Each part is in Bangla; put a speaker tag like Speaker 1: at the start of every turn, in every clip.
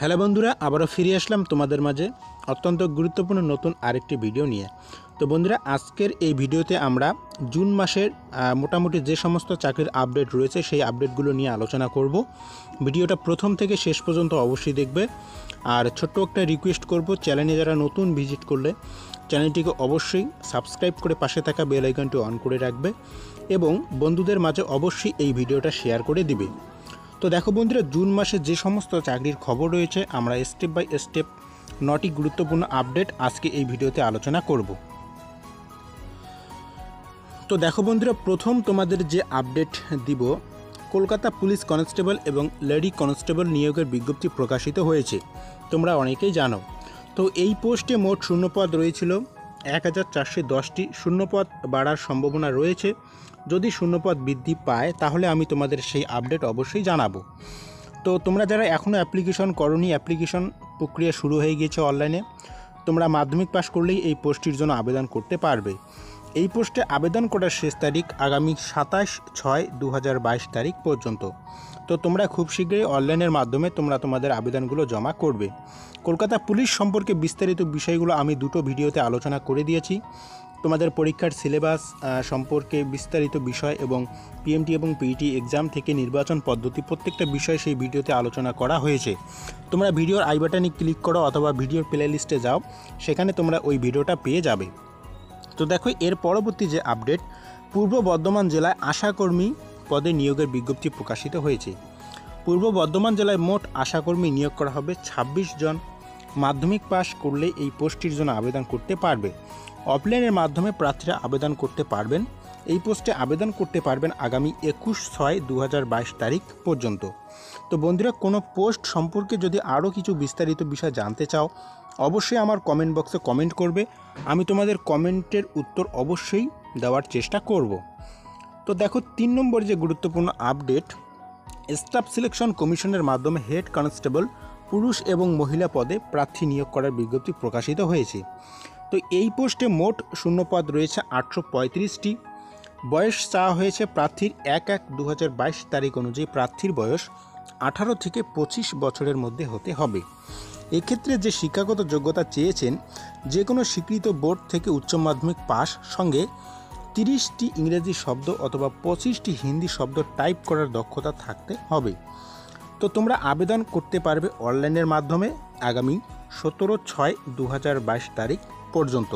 Speaker 1: হ্যালো বন্ধুরা, আবারও ফিরে আসলাম তোমাদের মাঝে অত্যন্ত গুরুত্বপূর্ণ নতুন আরেকটি ভিডিও নিয়ে। তো বন্ধুরা, আজকের এই ভিডিওতে আমরা জুন মাসের মোটামুটি যে সমস্ত চাকরির আপডেট রয়েছে সেই আপডেটগুলো নিয়ে আলোচনা করব। ভিডিওটা প্রথম থেকে শেষ পর্যন্ত অবশ্যই দেখবে। আর ছোট্ট একটা রিকোয়েস্ট করব চ্যানেলে যারা নতুন ভিজিট করলে চ্যানেলটিকে অবশ্যই সাবস্ক্রাইব করে পাশে থাকা বেল আইকনটি অন করে রাখবে এবং বন্ধুদের মাঝে অবশ্যই এই ভিডিওটা শেয়ার করে দিবে। তো দেখো বন্ধুরা, জুন মাসে যে সমস্ত চাকরির খবর রয়েছে, আমরা স্টেপ বাই স্টেপ নটি গুরুত্বপূর্ণ আপডেট আজকে এই ভিডিওতে আলোচনা করব। তো দেখো বন্ধুরা, প্রথম তোমাদের যে আপডেট দিব, কলকাতা পুলিশ কনস্টেবল এবং লেডি কনস্টেবল নিয়োগের বিজ্ঞপ্তি প্রকাশিত হয়েছে, তোমরা অনেকেই জানো। তো এই পোস্টে মোট শূন্যপদ রয়েছিল এক হাজার চারশো দশটি শূন্যপদ বাড়ার সম্ভাবনা রয়েছে। যদি শূন্যপদ বৃদ্ধি পায়, তাহলে আমি তোমাদের সেই আপডেট অবশ্যই জানাব। তো তোমরা যারা এখনও অ্যাপ্লিকেশন করনি, অ্যাপ্লিকেশন প্রক্রিয়া শুরু হয়ে গিয়েছে অনলাইনে, তোমরা মাধ্যমিক পাশ করলেই এই পোস্টটির জন্য আবেদন করতে পারবে। এই পোস্টে আবেদন করার শেষ তারিখ আগামী সাতাশ ছয় দু তারিখ পর্যন্ত। তো তোমরা খুব শীঘ্রই অনলাইনের মাধ্যমে তোমরা তোমাদের আবেদনগুলো জমা করবে। কলকাতা পুলিশ সম্পর্কে বিস্তারিত বিষয়গুলো আমি দুটো ভিডিওতে আলোচনা করে দিয়েছি। তোমাদের পরীক্ষার সিলেবাস সম্পর্কে বিস্তারিত বিষয় এবং পিএমটি এবং পিইটি এক্সাম থেকে নির্বাচন পদ্ধতি প্রত্যেকটা বিষয় সেই ভিডিওতে আলোচনা করা হয়েছে। তোমরা ভিডিওর আই বাটনে ক্লিক করো অথবা ভিডিওর প্লে লিস্টে যাও। সেখানে তোমরা ওই ভিডিওটা পেয়ে যাবে। তো দেখো, এর পরবর্তী যে আপডেট পূর্ব বর্ধমান জেলায় আশাকর্মী পদে নিয়োগের বিজ্ঞপ্তি প্রকাশিত হয়েছে। পূর্ব বর্ধমান জেলায় মোট আশাকর্মী নিয়োগ করা হবে ২৬ জন। মাধ্যমিক পাশ করলে এই পোস্টটির জন্য আবেদন করতে পারবে। অফলাইনের মাধ্যমে প্রার্থীরা আবেদন করতে পারবেন। এই পোস্টে আবেদন করতে পারবেন আগামী একুশ ছয় দু তারিখ পর্যন্ত। তো বন্ধুরা, কোনো পোস্ট সম্পর্কে যদি আরও কিছু বিস্তারিত বিষয় জানতে চাও অবশ্যই আমার কমেন্ট বক্সে কমেন্ট করবে। আমি তোমাদের কমেন্টের উত্তর অবশ্যই দেওয়ার চেষ্টা করব। তো দেখো, তিন নম্বর যে গুরুত্বপূর্ণ আপডেট স্টাফ সিলেকশন কমিশনের মাধ্যমে হেড কনস্টেবল পুরুষ এবং মহিলা পদে প্রার্থী নিয়োগ করার বিজ্ঞপ্তি প্রকাশিত হয়েছে। তো এই পোস্টে মোট শূন্যপদ রয়েছে আটশো পঁয়ত্রিশটি। বয়স চাওয়া হয়েছে প্রার্থীর এক এক দু তারিখ অনুযায়ী প্রার্থীর বয়স আঠারো থেকে পঁচিশ বছরের মধ্যে হতে হবে। এক্ষেত্রে যে শিক্ষাগত যোগ্যতা চেয়েছেন, যে কোনো স্বীকৃত বোর্ড থেকে উচ্চ মাধ্যমিক পাস, সঙ্গে তিরিশটি ইংরেজি শব্দ অথবা পঁচিশটি হিন্দি শব্দ টাইপ করার দক্ষতা থাকতে হবে। তো তোমরা আবেদন করতে পারবে অনলাইনের মাধ্যমে আগামী সতেরো ছয় দু তারিখ পর্যন্ত।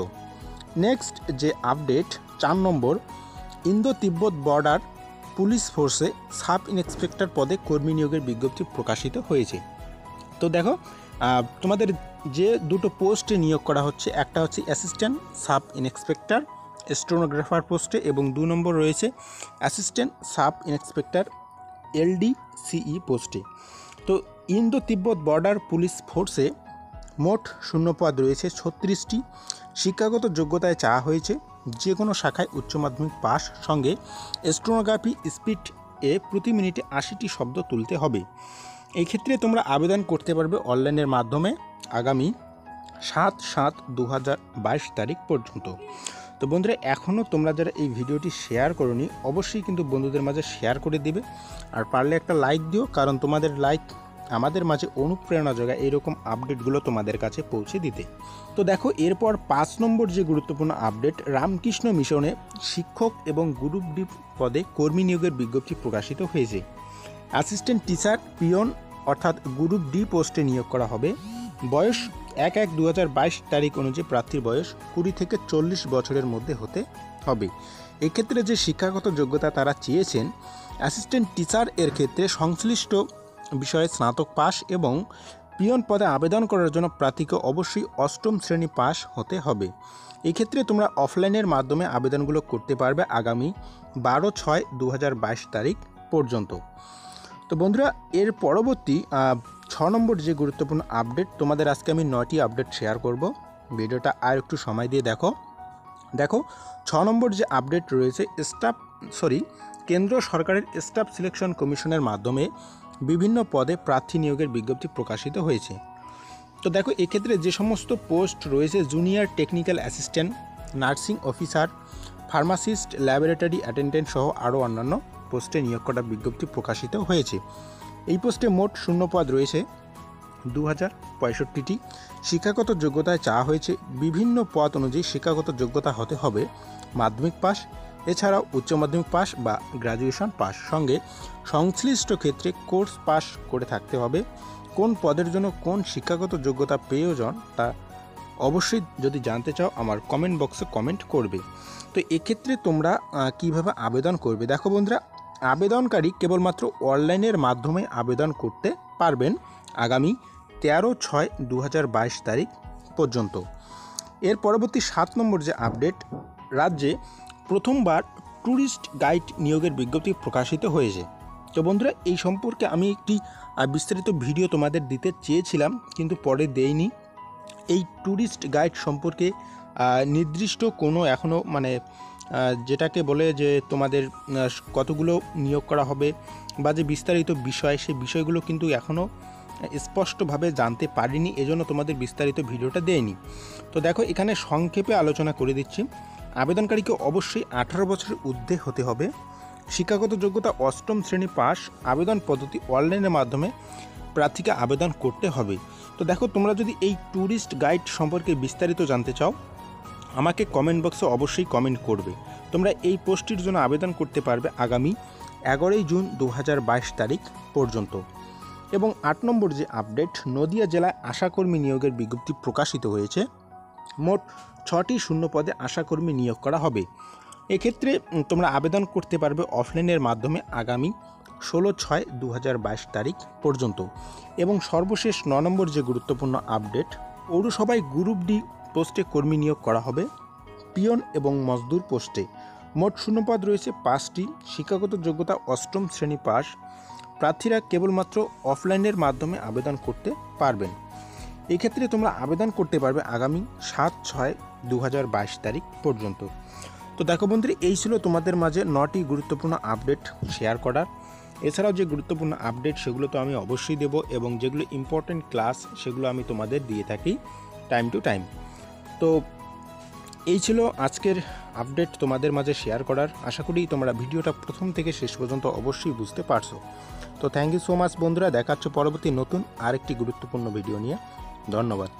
Speaker 1: নেক্সট যে আপডেট, চার নম্বর ইন্দো তিব্বত বর্ডার পুলিশ ফোর্সে সাব ইন্সপেক্টর পদে কর্মী নিয়োগের বিজ্ঞপ্তি প্রকাশিত হয়েছে। তো দেখো তোমাদের যে দুটো পোস্টে নিয়োগ করা হচ্ছে, একটা হচ্ছে অ্যাসিস্ট্যান্ট সাব ইন্সপেক্টর স্টোনোগ্রাফার পোস্টে এবং দু নম্বর রয়েছে অ্যাসিস্ট্যান্ট সাব ইন্সপেক্টর এলডি সিই পোস্টে তো ইন্দো তিব্বত বর্ডার পুলিশ ফোর্সে মোট শূন্যপদ রয়েছে ছত্রিশটি। শিক্ষাগত যোগ্যতায় চাওয়া হয়েছে যে কোনো শাখায় উচ্চ মাধ্যমিক পাস সঙ্গে স্টোনোগ্রাফি স্পিড এ প্রতি মিনিটে আশিটি শব্দ তুলতে হবে। এই ক্ষেত্রে তোমরা আবেদন করতে পারবে অনলাইনের মাধ্যমে আগামী সাত সাত দু তারিখ পর্যন্ত। তো বন্ধুরা, এখনও তোমরা যারা এই ভিডিওটি শেয়ার করনি, অবশ্যই কিন্তু বন্ধুদের মাঝে শেয়ার করে দিবে। আর পারলে একটা লাইক দিও, কারণ তোমাদের লাইক আমাদের মাঝে অনুপ্রেরণা যোগায় এইরকম আপডেটগুলো তোমাদের কাছে পৌঁছে দিতে। তো দেখো, এরপর পাঁচ নম্বর যে গুরুত্বপূর্ণ আপডেট, রামকৃষ্ণ মিশনে শিক্ষক এবং গ্রুপ ডি পদে কর্মী নিয়োগের বিজ্ঞপ্তি প্রকাশিত হয়েছে। অ্যাসিস্ট্যান্ট টিচার পিয়ন, অর্থাৎ গ্রুপ ডি পোস্টে নিয়োগ করা হবে। বয়স এক এক দু তারিখ অনুযায়ী প্রার্থীর বয়স কুড়ি থেকে চল্লিশ বছরের মধ্যে হতে হবে। এক্ষেত্রে যে শিক্ষাগত যোগ্যতা তারা চেয়েছেন, অ্যাসিস্ট্যান্ট টিচার এর ক্ষেত্রে সংশ্লিষ্ট বিষয়ে স্নাতক পাস এবং পিয়ন পদে আবেদন করার জন্য প্রার্থীকে অবশ্যই অষ্টম শ্রেণি পাস হতে হবে। এক্ষেত্রে তোমরা অফলাইনের মাধ্যমে আবেদনগুলো করতে পারবে আগামী বারো ছয় দু তারিখ পর্যন্ত। তো বন্ধুরা, এর পরবর্তী ছ নম্বর যে গুরুত্বপূর্ণ আপডেট তোমাদের আজকে আমি নয়টি আপডেট শেয়ার করব। ভিডিওটা আর একটু সময় দিয়ে দেখো। দেখো, ছ নম্বর যে আপডেট রয়েছে স্টাফ সরি কেন্দ্র সরকারের স্টাফ সিলেকশন কমিশনের মাধ্যমে বিভিন্ন পদে প্রার্থী নিয়োগের বিজ্ঞপ্তি প্রকাশিত হয়েছে। তো দেখো, এক্ষেত্রে যে সমস্ত পোস্ট রয়েছে junior technical assistant nursing officer pharmacist laboratory attendant সহ আরও অন্যান্য পোস্টে নিয়োগ করার বিজ্ঞপ্তি প্রকাশিত হয়েছে। এই পোস্টে মোট শূন্য পদ রয়েছে দু হাজার পঁয়ষট্টিটি। শিক্ষাগত যোগ্যতায় চাওয়া হয়েছে বিভিন্ন পদ অনুযায়ী শিক্ষাগত যোগ্যতা হতে হবে। মাধ্যমিক পাস এছাড়াও উচ্চ মাধ্যমিক পাস বা গ্র্যাজুয়েশন পাস সঙ্গে সংশ্লিষ্ট ক্ষেত্রে কোর্স পাস করে থাকতে হবে। কোন পদের জন্য কোন শিক্ষাগত যোগ্যতা প্রয়োজন তা অবশ্যই যদি জানতে চাও, আমার কমেন্ট বক্সে কমেন্ট করবে। তো এক্ষেত্রে তোমরা কীভাবে আবেদন করবে? দেখো বন্ধুরা আবেদনকারী কেবলমাত্র অনলাইনের মাধ্যমে আবেদন করতে পারবেন আগামী তেরো ছয় দু তারিখ পর্যন্ত। এর পরবর্তী সাত নম্বর যে আপডেট, রাজ্যে প্রথমবার ট্যুরিস্ট গাইড নিয়োগের বিজ্ঞপ্তি প্রকাশিত হয়েছে। তো বন্ধুরা, এই সম্পর্কে আমি একটি বিস্তারিত ভিডিও তোমাদের দিতে চেয়েছিলাম, কিন্তু পরে দেইনি। এই ট্যুরিস্ট গাইড সম্পর্কে নির্দিষ্ট কোনো এখনও মানে যেটাকে বলে যে তোমাদের কতগুলো নিয়োগ করা হবে বা যে বিস্তারিত বিষয় সেই বিষয়গুলো কিন্তু এখনও স্পষ্টভাবে জানতে পারিনি, এজন্য তোমাদের বিস্তারিত ভিডিওটা দেয়নি। তো দেখো, এখানে সংক্ষেপে আলোচনা করে দিচ্ছি। আবেদনকারীকে অবশ্যই আঠারো বছরের ঊর্ধ্বে হতে হবে। শিক্ষাগত যোগ্যতা অষ্টম শ্রেণি পাস আবেদন পদ্ধতি অনলাইনের মাধ্যমে প্রার্থীকে আবেদন করতে হবে। তো দেখো, তোমরা যদি এই ট্যুরিস্ট গাইড সম্পর্কে বিস্তারিত জানতে চাও আমাকে কমেন্ট বক্সে অবশ্যই কমেন্ট করবে। তোমরা এই পোস্টটির জন্য আবেদন করতে পারবে আগামী এগারোই জুন দু হাজার বাইশ তারিখ পর্যন্ত। এবং আট নম্বর যে আপডেট নদিয়া জেলায় আশাকর্মী নিয়োগের বিজ্ঞপ্তি প্রকাশিত হয়েছে। মোট ছটি শূন্য পদে আশাকর্মী নিয়োগ করা হবে। এক্ষেত্রে তোমরা আবেদন করতে পারবে অফলাইনের মাধ্যমে আগামী ষোলো ছয় দু তারিখ পর্যন্ত। এবং সর্বশেষ ন নম্বর যে গুরুত্বপূর্ণ আপডেট পৌরসভায় গ্রুপ ডি পোস্টে কর্মী নিয়োগ করা হবে। পিয়ন এবং মজদুর পোস্টে মোট শূন্যপদ রয়েছে পাঁচটি। শিক্ষাগত যোগ্যতা অষ্টম শ্রেণি পাস। প্রার্থীরা কেবলমাত্র অফলাইনের মাধ্যমে আবেদন করতে পারবেন। এক্ষেত্রে তোমরা আবেদন করতে পারবে আগামী সাত ছয় দু তারিখ পর্যন্ত। তো দেখো বন্ধুরা, এই ছিল তোমাদের মাঝে নটি গুরুত্বপূর্ণ আপডেট শেয়ার করার। এছাড়াও যে গুরুত্বপূর্ণ আপডেট, সেগুলো তো আমি অবশ্যই দেবো এবং যেগুলো ইম্পর্টেন্ট ক্লাস সেগুলো আমি তোমাদের দিয়ে থাকি টাইম টু টাইম তো এই ছিল আজকের আপডেট তোমাদের মাঝে শেয়ার করার। আশা করি তোমরা ভিডিওটা প্রথম থেকে শেষ পর্যন্ত অবশ্যই বুঝতে পারছ। তো থ্যাংক ইউ সো মাচ বন্ধুরা দেখাচ্ছ পরবর্তী নতুন আরেকটি গুরুত্বপূর্ণ ভিডিও নিয়ে। ধন্যবাদ।